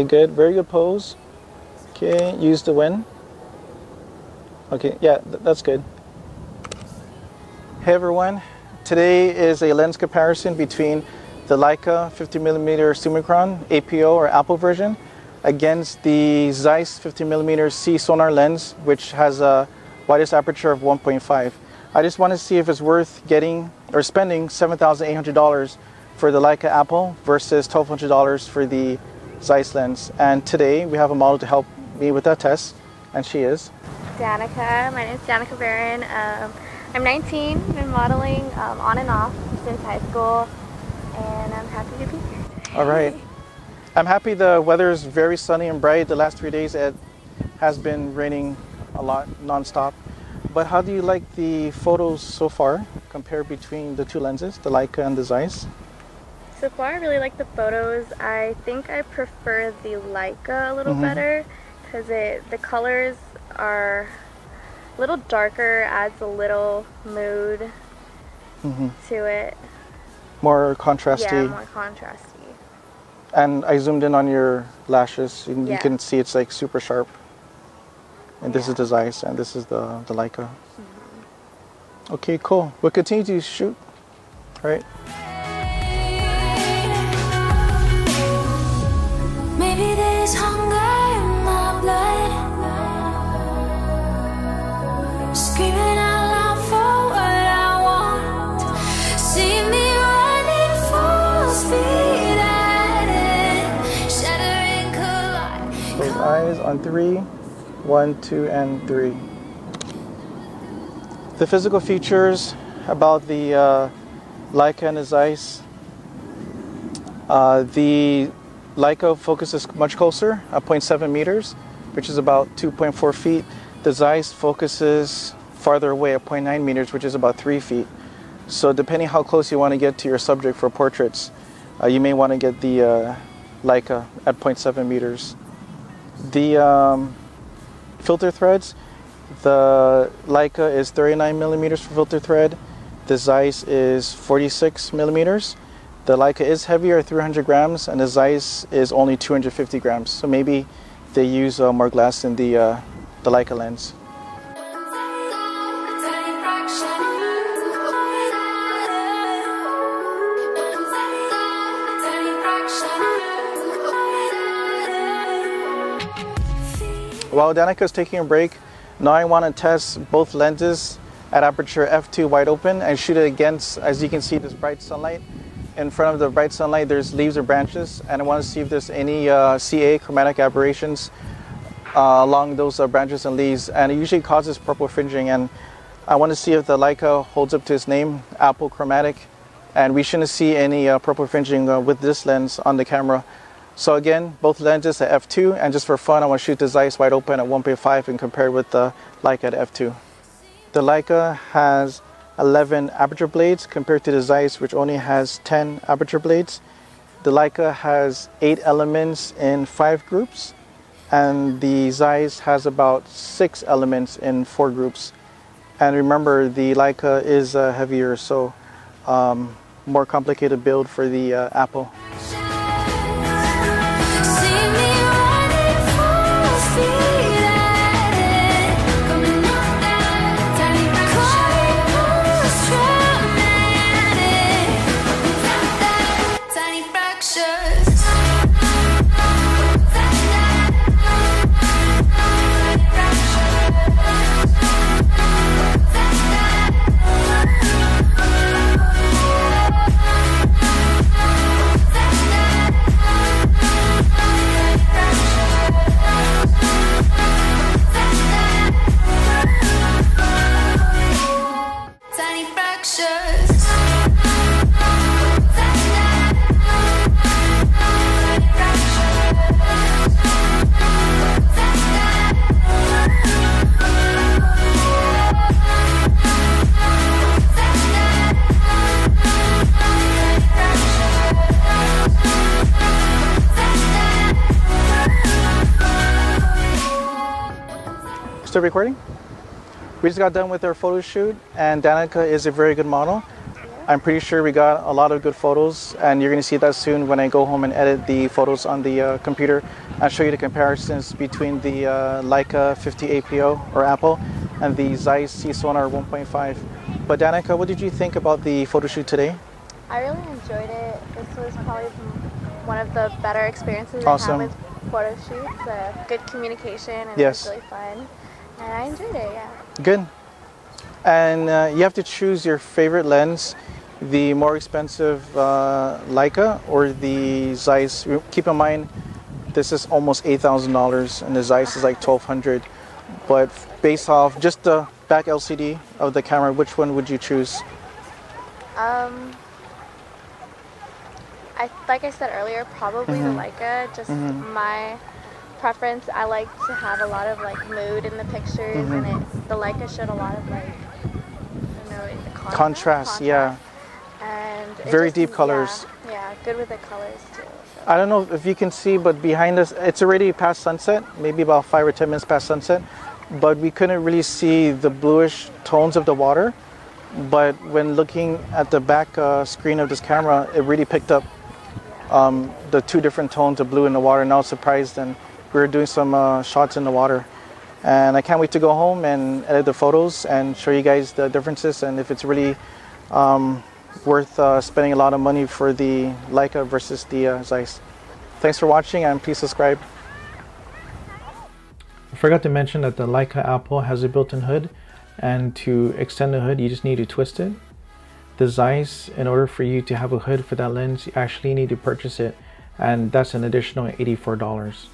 Okay, good. Very good pose. Okay, use the win. Okay, yeah, th- that's good. Hey everyone, today is a lens comparison between the Leica 50mm Summicron APO or APO version against the Zeiss 50mm C Sonnar lens, which has a widest aperture of 1.5. I just want to see if it's worth getting or spending $7,800 for the Leica APO versus $1,200 for the Zeiss lens. And today we have a model to help me with that test, and she is. Danica. My name is Danica Baron. Um, I'm 19, been modeling um, on and off since high school, and I'm happy to be here. All right. I'm happy the weather is very sunny and bright. The last three days it has been raining a lot nonstop. But how do you like the photos so far compared between the two lenses, the Leica and the Zeiss? So far, I really like the photos. I think I prefer the Leica a little Mhm. better because it the colors are a little darker, adds a little mood hmm to it. More contrasty. Yeah, more contrasty. And I zoomed in on your lashes. and You can see it's like super sharp. And this is the Zeiss and this is the, the Leica. Okay, cool. We'll continue to shoot. Right? On three. One, two, and three. The physical features about the uh, Leica and the Zeiss. Uh, the Leica focuses much closer at 0.7 meters, which is about 2.4 feet. The Zeiss focuses farther away at 0.9 meters, which is about 3 feet. So depending how close you want to get to your subject for portraits, uh, you may want to get the uh, Leica at 0.7 meters. The um, filter threads, the Leica is 39 millimeters for filter thread. The Zeiss is 46 millimeters. The Leica is heavier, 300 grams, and the Zeiss is only 250 grams. So maybe they use uh, more glass in the uh, the Leica lens. While Danica is taking a break, now I want to test both lenses at aperture f2 wide open and shoot it against, as you can see, this bright sunlight. In front of the bright sunlight, there's leaves or branches, and I want to see if there's any uh, CA chromatic aberrations uh, along those uh, branches and leaves. And it usually causes purple fringing, and I want to see if the Leica holds up to its name, Apochromatic. And we shouldn't see any uh, purple fringing uh, with this lens on the camera. So again, both lenses at f2, and just for fun, I want to shoot the Zeiss wide open at 1.5 and compare it with the Leica at f2. The Leica has 11 aperture blades compared to the Zeiss, which only has 10 aperture blades. The Leica has eight elements in five groups, and the Zeiss has about six elements in four groups. And remember, the Leica is uh, heavier, so um, more complicated build for the uh, APO. Still recording? We just got done with our photo shoot, and Danica is a very good model. I'm pretty sure we got a lot of good photos, and you're going to see that soon when I go home and edit the photos on the uh, computer. I'll show you the comparisons between the uh, Leica 50 APO or APO and the Zeiss C Sonnar 1.5. But Danica, what did you think about the photo shoot today? I really enjoyed it. This was probably one of the better experiences Awesome. I had with photo shoots. Uh, good communication and Yes. it was really fun. And I enjoyed it, yeah. Good. And uh, you have to choose your favorite lens, the more expensive uh, Leica or the Zeiss. Keep in mind, this is almost eight thousand dollars, and the Zeiss is like twelve hundred. But based off just the back LCD of the camera, which one would you choose? Um, I like I said earlier, probably Mm-hmm. the Leica. Just my preference. I like to have a lot of like mood in the pictures, and Mm-hmm. it the Leica showed a lot of like I don't know the contrast. Contrast, yeah. And Very just- deep colors. Yeah, yeah, good with the colors too. So. I don't know if you can see, but behind us, it's already past sunset, maybe about five or ten minutes past sunset. But we couldn't really see the bluish tones of the water. But when looking at the back uh, screen of this camera, it really picked up um, the two different tones of blue in the water. And I was surprised, and we were doing some uh, shots in the water. And I can't wait to go home and edit the photos and show you guys the differences and if it's really um, worth uh, spending a lot of money for the Leica versus the uh, Zeiss. Thanks for watching and please subscribe. I forgot to mention that the Leica APO has a built-in hood and to extend the hood you just need to twist it. The Zeiss, in order for you to have a hood for that lens, you actually need to purchase it and that's an additional $84.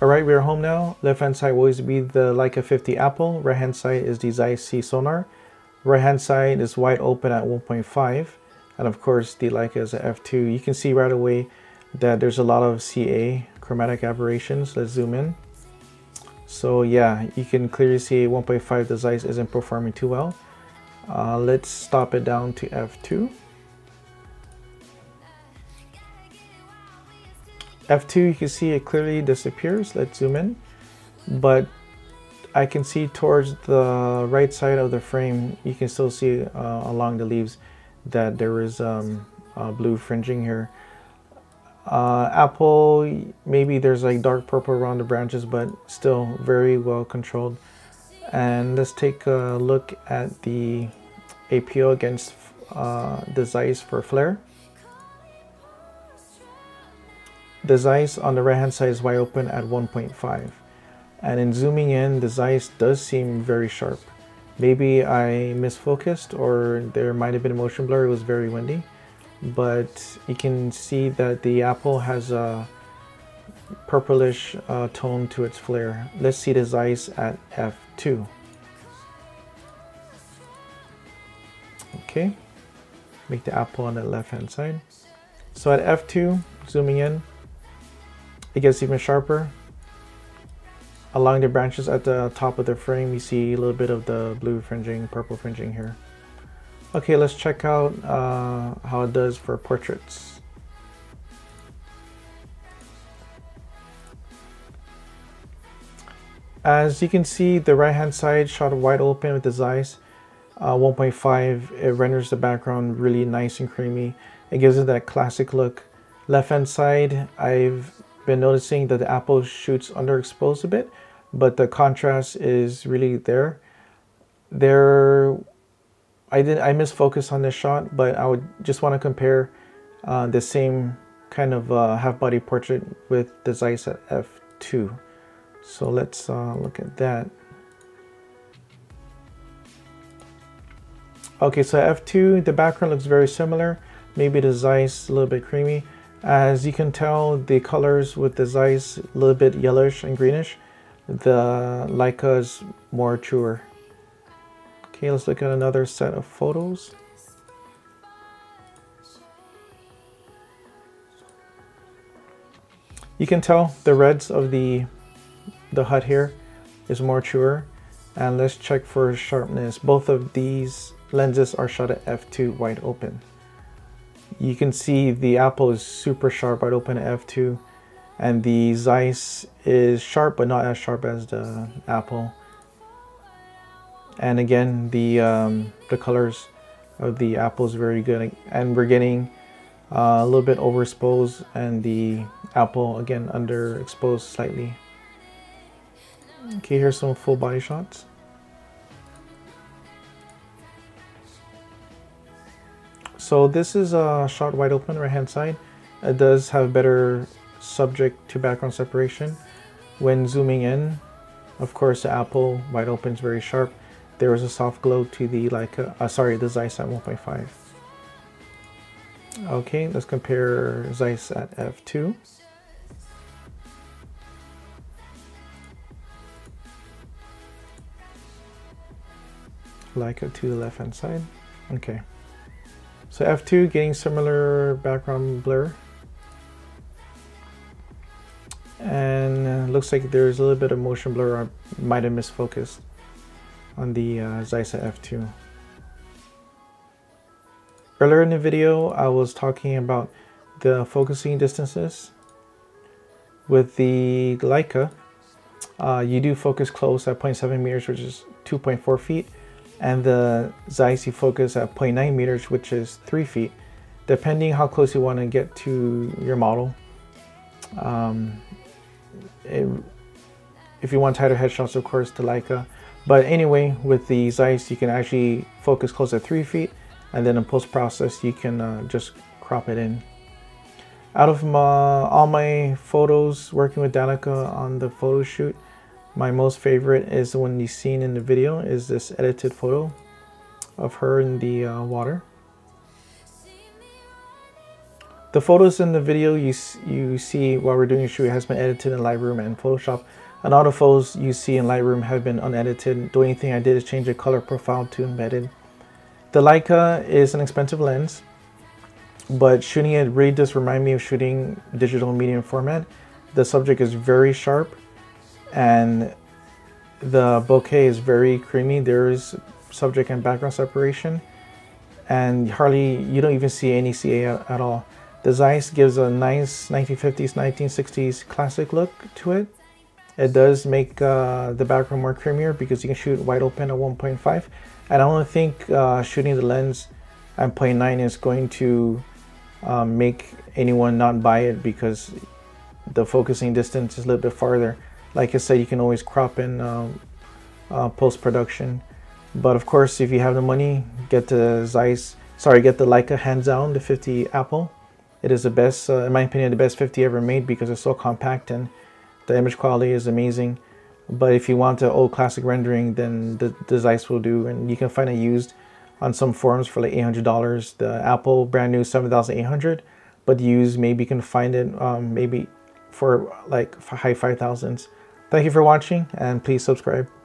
Alright, we're home now. Left hand side will always be the Leica 50 APO. Right hand side is the Zeiss C Sonnar. Right hand side is wide open at 1.5. And of course the Leica is a f2. You can see right away that there's a lot of CA, chromatic aberrations. Let's zoom in. So yeah, you can clearly see 1.5 the Zeiss isn't performing too well. Uh, let's stop it down to f2. F2 you can see it clearly disappears. Let's zoom in. But I can see towards the right side of the frame, you can still see uh, along the leaves that there is um, uh, blue fringing here. Uh, APO, maybe there's like dark purple around the branches, but still very well controlled. And let's take a look at the APO against uh, the Zeiss for flare. The Zeiss on the right hand side is wide open at 1.5 and in zooming in the Zeiss does seem very sharp. Maybe I misfocused or there might have been a motion blur, it was very windy. But you can see that the APO has a purplish uh, tone to its flare. Let's see the Zeiss at f2. Okay, make the APO on the left hand side. So at f2, zooming in, it gets even sharper. Along the branches at the top of the frame, you see a little bit of the blue fringing, purple fringing here. Okay, let's check out uh, how it does for portraits. As you can see, the right hand side shot wide open with the Zeiss uh, 1.5. It renders the background really nice and creamy. It gives it that classic look. Left hand side, I've been noticing that the APO shoots underexposed a bit, but the contrast is really there. There, I did I misfocused on this shot, but I would just want to compare uh, the same kind of uh, half body portrait with the Zeiss at f2. So let's uh, look at that. Okay, so f2, the background looks very similar. Maybe the Zeiss a little bit creamy. As you can tell, the colors with the Zeiss a little bit yellowish and greenish. The Leica is more truer. Okay, let's look at another set of photos. You can tell the reds of the the HUD here is more truer. And let's check for sharpness. Both of these lenses are shot at f2 wide open. You can see the APO is super sharp wide open at f2 and the Zeiss is sharp but not as sharp as the APO. And again, the um, the colors of the APO is very good and we're getting uh, a little bit overexposed and the APO again underexposed slightly. Okay, here's some full body shots. So this is a shot wide open right hand side. It does have better subject to background separation. When zooming in, of course the APO wide open is very sharp. There is a soft glow to the Leica, uh, sorry, the Zeiss at 1.5. Okay, let's compare Zeiss at f2. Leica to the left hand side. Okay. So f2 getting similar background blur. And looks like there's a little bit of motion blur. I might have misfocused on the uh, Zeiss f2. Earlier in the video, I was talking about the focusing distances. With the Leica, uh, you do focus close at 0.7 meters, which is 2.4 feet, and the Zeiss you focus at 0.9 meters, which is 3 feet, depending how close you want to get to your model. Um, it, if you want tighter headshots, of course, the Leica. But anyway, with the Zeiss, you can actually focus close at 3 feet, and then in post-process, you can uh, just crop it in. Out of my, all my photos working with Danica on the photo shoot, my most favorite is the one you seen in the video is this edited photo of her in the uh, water. The photos in the video you, you see while we're doing a shoot has been edited in Lightroom and Photoshop. And all the photos you see in Lightroom have been unedited. The only thing I did is change the color profile to embedded. The Leica is an expensive lens, but shooting it really does remind me of shooting digital medium format. The subject is very sharp and the bokeh is very creamy. There is subject and background separation and hardly, you don't even see any CA at, at all. The Zeiss gives a nice 1950s, 1960s classic look to it. It does make uh, the background more creamier because you can shoot wide open at 1.5. And I don't think uh, shooting the lens at 0.9 is going to um, make anyone not buy it because the focusing distance is a little bit farther like I said, you can always crop in um, uh, post-production. But of course, if you have the money, get the Zeiss, sorry, get the Leica hands down, the 50 APO. It is the best, uh, in my opinion, the best 50 ever made because it's so compact and the image quality is amazing. But if you want the old classic rendering, then the, the Zeiss will do. And you can find it used on some forums for like $800. The APO brand new 7800 but used maybe you can find it um, maybe for like high 5000s. Thank you for watching and please subscribe.